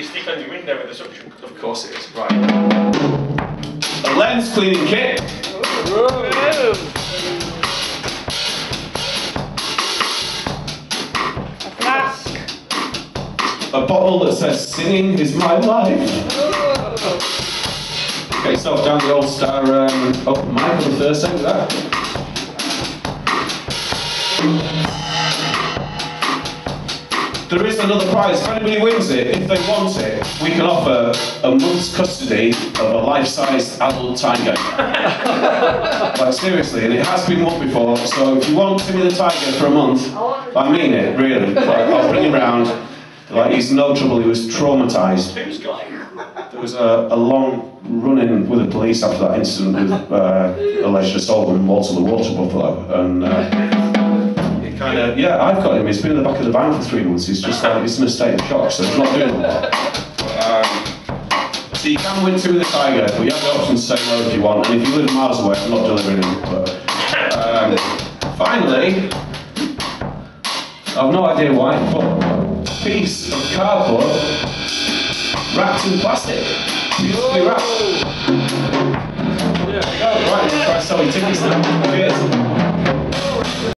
you stick on your window with a suction cup. Of course it is. Right. A lens cleaning kit. Mask. A bottle that says "Singing is my life." Get yourself down the old star um, open mic on the Thursday with that. There is another prize. If anybody wins it, if they want it, we can offer a month's custody of a life-sized adult tiger. like seriously, and it has been won before. So if you want Timmy the Tiger for a month, I mean it, really. Like, I'll bring him round. Like he's no trouble. He was traumatised. Who's got it? There was a, a long run-in with the police after that incident with uh, alleged assault on Walter the water buffalo, and uh, it kind of yeah, I've got him. He's been in the back of the van for three months. He's just like he's in a state of shock, so he's not doing a lot. Um, so you can win two with the tiger, but you have the option to say no if you want, and if you live miles away, I'm not delivering him. But um, finally, I've no idea why, but piece of cardboard wrapped in plastic. Beautifully wrapped. There we go. Right, try selling tickets now. Cheers.